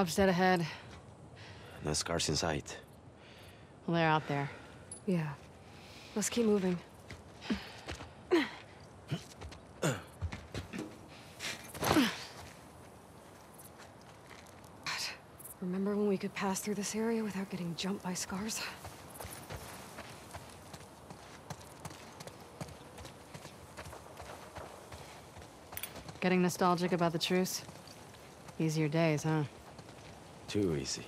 Upstead ahead. No scars in sight. Well, they're out there. Yeah. Let's keep moving. Remember when we could pass through this area without getting jumped by scars? Getting nostalgic about the truce? Easier days, huh? Too easy.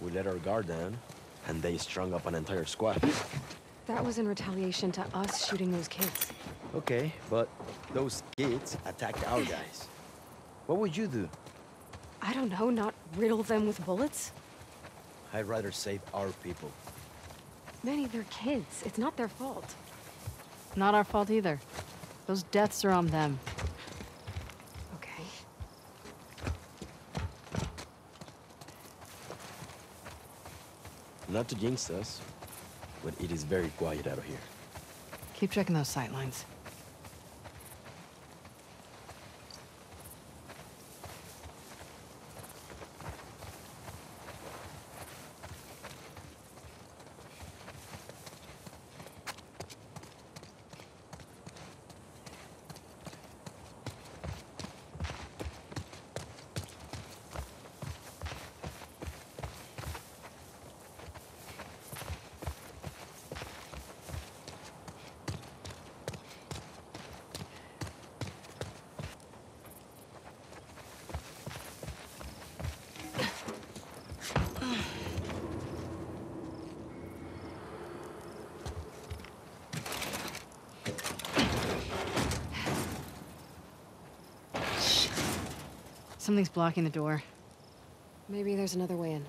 We let our guard down, and they strung up an entire squad. That was in retaliation to us shooting those kids. Okay, but those kids attacked our guys. What would you do? I don't know, not riddle them with bullets? I'd rather save our people. Manny, they're kids. It's not their fault. Not our fault either. Those deaths are on them. Not to jinx us, but it is very quiet out of here. Keep checking those sight Something's blocking the door. Maybe there's another way in.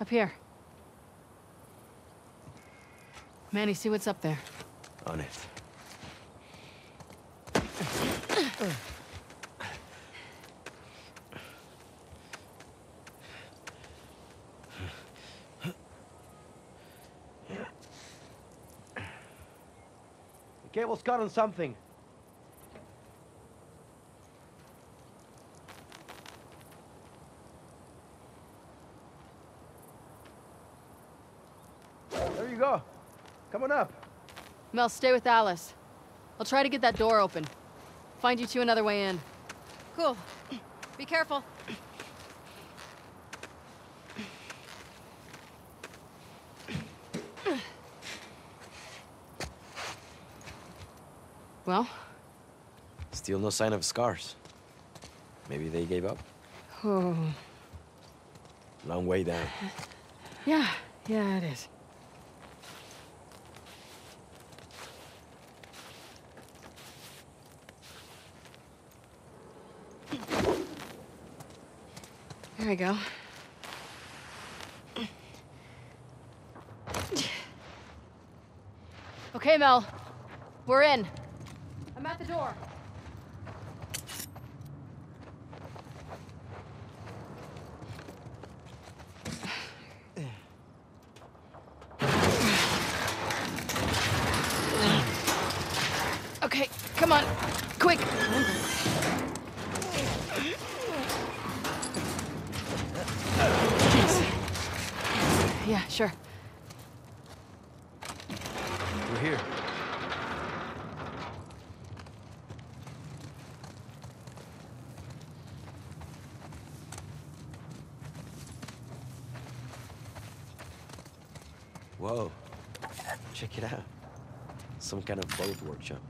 Up here. Manny, see what's up there. On it. The cable's caught on something. There you go. Come on up. Mel, stay with Alice. I'll try to get that door open. Find you two another way in. Cool. Be careful. Well, Still no sign of scars. Maybe they gave up? oh, Long way down. yeah, yeah, it is. There we go. Okay, Mel. We're in. I'm at the door. Okay, come on. Quick. Jeez. Yeah, sure. We're here. Whoa. Check it out. Some kind of boat workshop.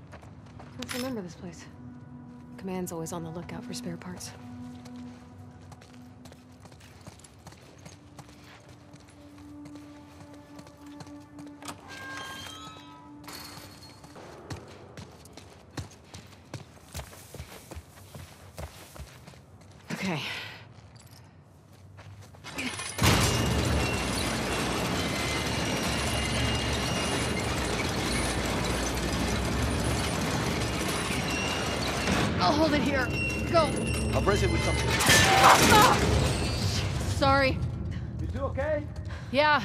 Let's remember this place. Command's always on the lookout for spare parts. You okay? Yeah.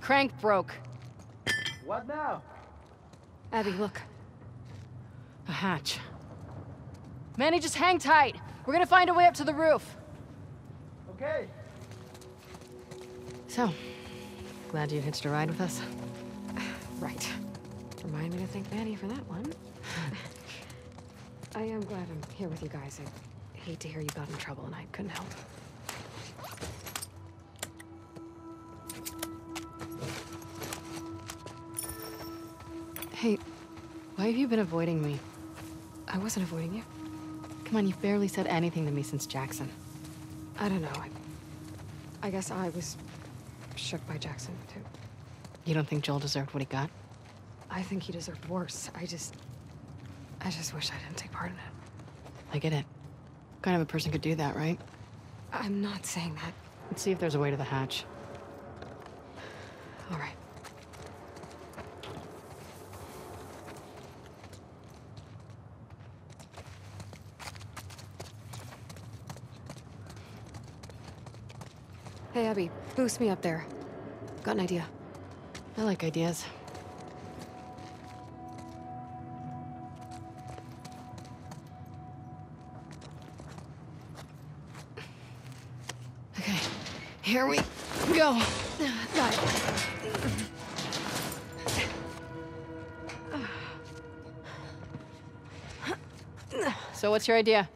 Crank broke. What now? Abby, look. A hatch. Manny, just hang tight. We're gonna find a way up to the roof. Okay. So, glad you hitched a ride with us? Right. Remind me to thank Manny for that one. I am glad I'm here with you guys. I hate to hear you got in trouble and I couldn't help. Hey, why have you been avoiding me? I wasn't avoiding you. Come on, you've barely said anything to me since Jackson. I don't know. I, I guess I was shook by Jackson, too. You don't think Joel deserved what he got? I think he deserved worse. I just... I just wish I didn't take part in it. I get it. Kind of a person could do that, right? I'm not saying that. Let's see if there's a way to the hatch. All right. Hey, Abby, boost me up there. Got an idea. I like ideas. Okay, here we go. Got it. So what's your idea?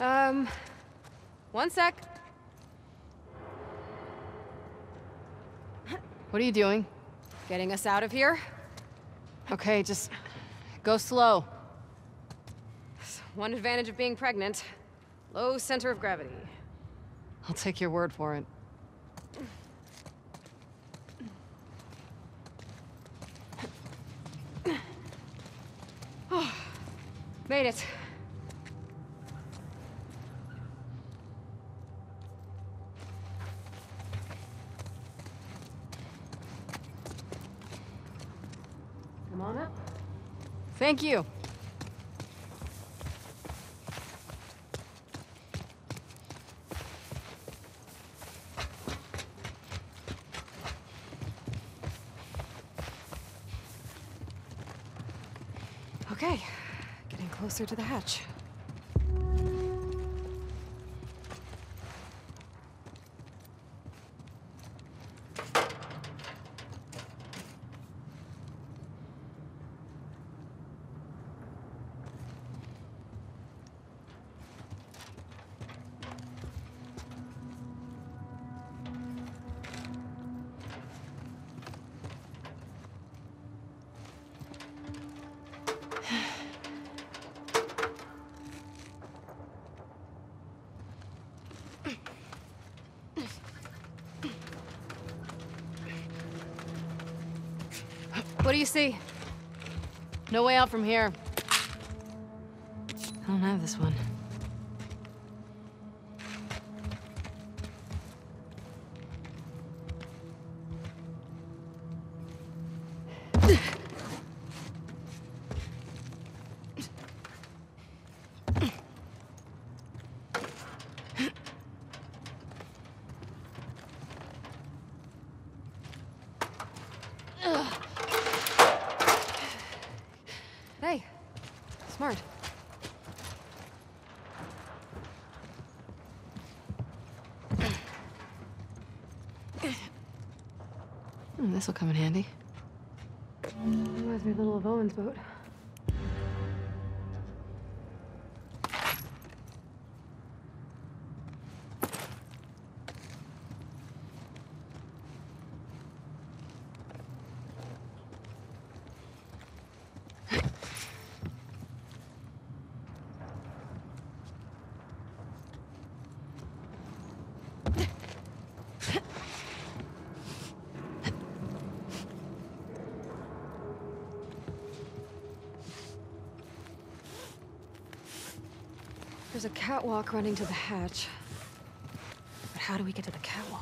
Um, one sec. What are you doing? Getting us out of here? Okay, just go slow. One advantage of being pregnant. Low center of gravity. I'll take your word for it. Made it. Come on up. Thank you. Okay, getting closer to the hatch. Do you see? No way out from here. I don't have this one. Hmm, this will come in handy. Reminds me a little of Owen's boat. There's a catwalk running to the hatch. But how do we get to the catwalk?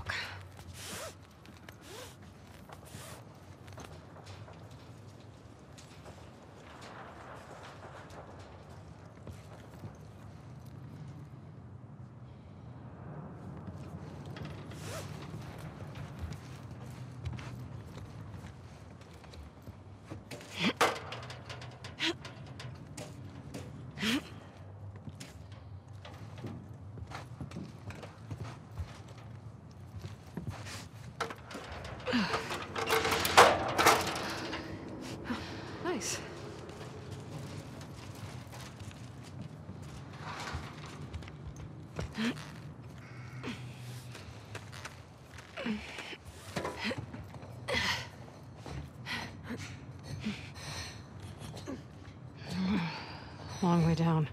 Long way down.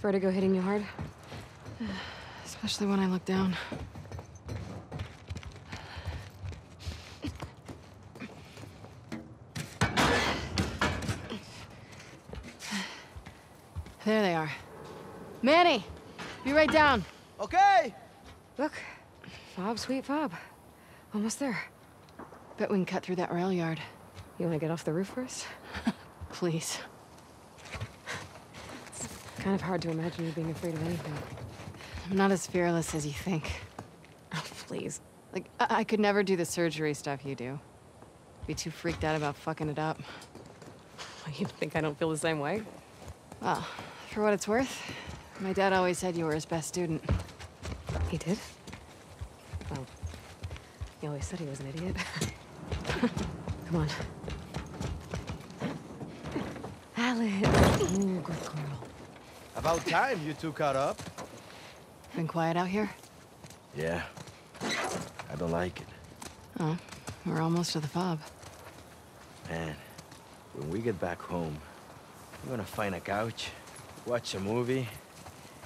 Vertigo hitting you hard? Especially when I look down. There they are. Manny! Be right down. Okay. Look, fob, sweet fob. Almost there. Bet we can cut through that rail yard. You want to get off the roof first? Please. Kind of hard to imagine you being afraid of anything. I'm not as fearless as you think. Oh, please. Like, I, I could never do the surgery stuff you do. Be too freaked out about fucking it up. You think I don't feel the same way? Well, for what it's worth, my dad always said you were his best student. He did? Well, he always said he was an idiot. Come on. Alice. Ooh, good girl. About time you two caught up. Been quiet out here? Yeah. I don't like it. Oh, we're almost to the fob. Man, when we get back home, I'm gonna find a couch, watch a movie,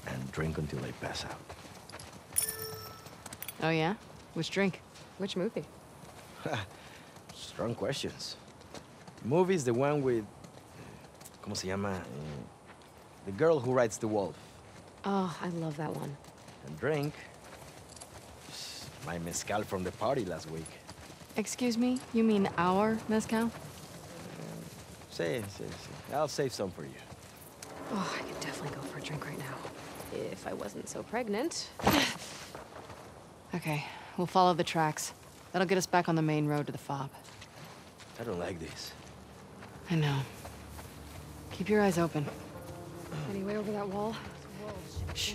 and drink until I pass out. Oh yeah? Which drink? Which movie? Strong questions. Movie's the one with... ¿Cómo se llama? Eh, The girl who rides the wolf. Oh, I love that one. And drink... My mezcal from the party last week. Excuse me? You mean our mezcal? Say, say, say. I'll save some for you. Oh, I could definitely go for a drink right now. If I wasn't so pregnant. Okay, we'll follow the tracks. That'll get us back on the main road to the fob. I don't like this. I know. Keep your eyes open. Anyway, over that wall? Shh.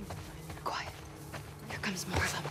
Quiet. Here comes more of them.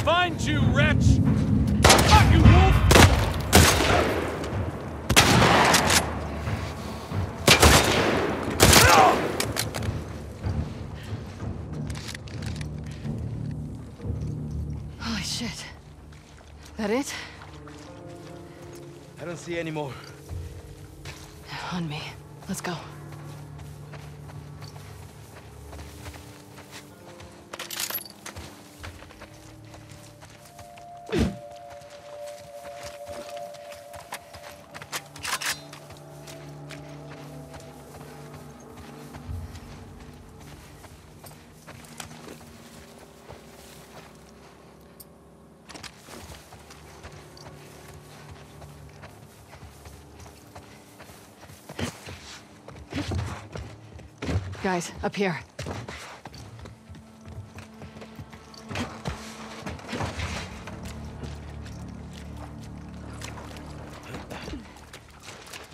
Find you, wretch! Fuck you, wolf! Holy shit. That it? I don't see any more. On me. Let's go. Guys, up here.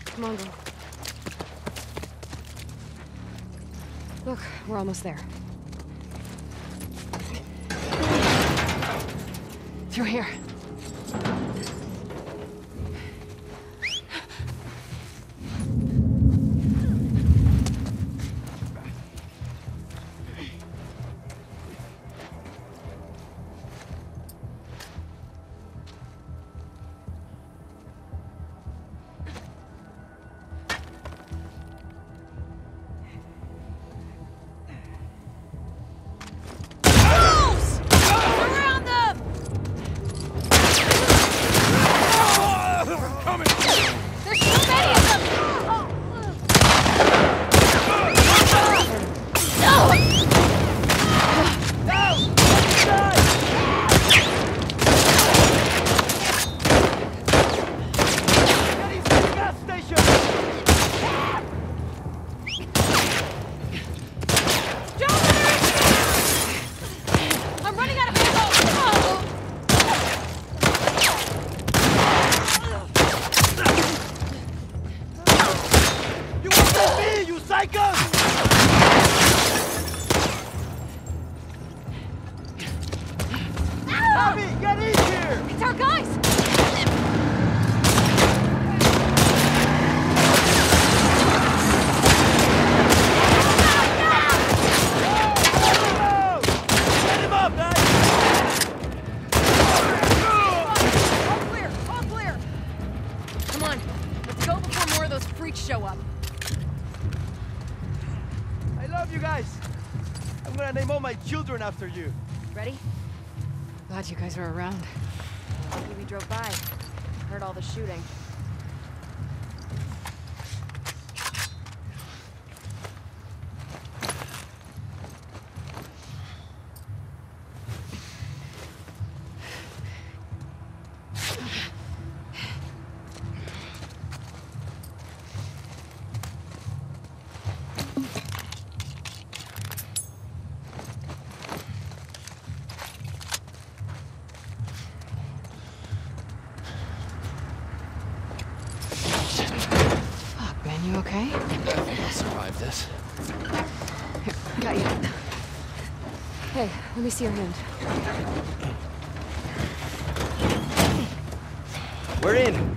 Come on, girl. Look, we're almost there. My children after you. Ready? Glad you guys are around. Lucky we drove by. Heard all the shooting. Fuck, man, you okay? I'll survive this. Here, got you. Hey, let me see your hand. We're in.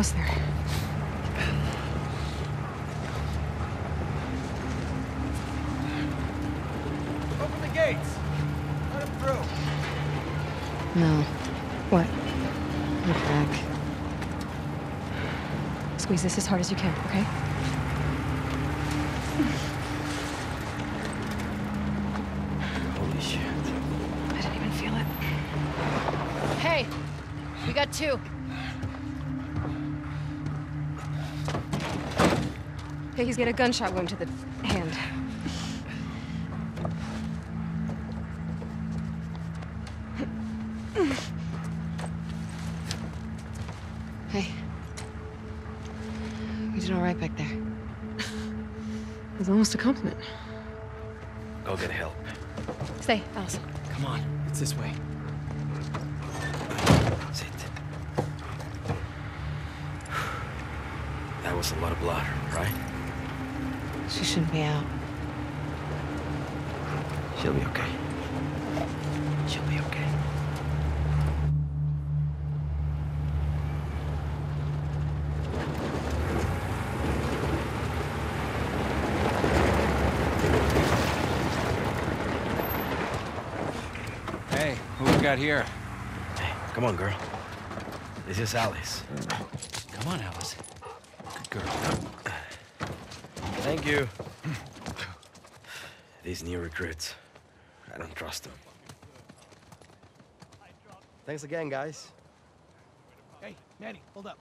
almost there. Open the gates. Let him through. No. What? Look back. Squeeze this as hard as you can, okay? Holy shit. I didn't even feel it. Hey, we got two. Hey, he's got a gunshot wound to the hand. Hey. You did all right back there. It was almost a compliment. Go get help. Stay, Allison. Come on, it's this way. Sit. That was a lot of blood, right? She shouldn't be out. She'll be okay. She'll be okay. Hey, who we got here? Hey, come on, girl. This is Alice. Come on, Alice. Good girl. Thank you. These new recruits, I don't trust them. Thanks again, guys. Hey, Manny, hold up.